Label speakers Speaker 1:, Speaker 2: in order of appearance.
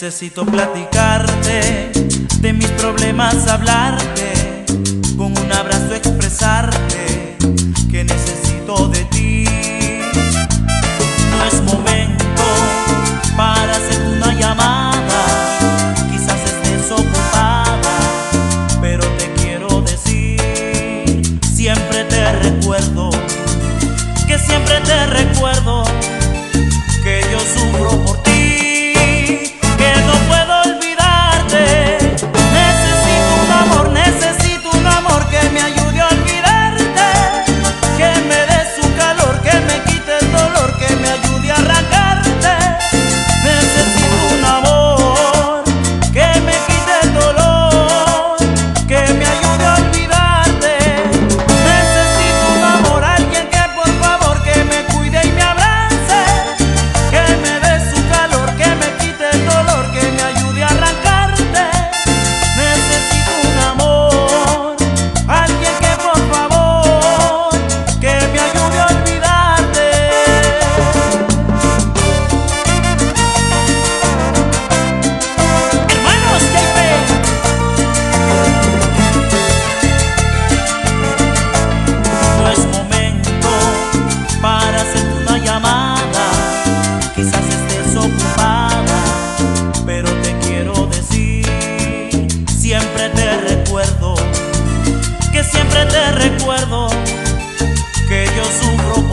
Speaker 1: necesito platicarte, de mis problemas hablarte, con un abrazo expresarte que necesito de ti. No es momento para hacer una llamada, quizás estés ocupada, pero te quiero decir, siempre te recuerdo, que siempre te recuerdo. recuerdo, que siempre te recuerdo, que yo sufro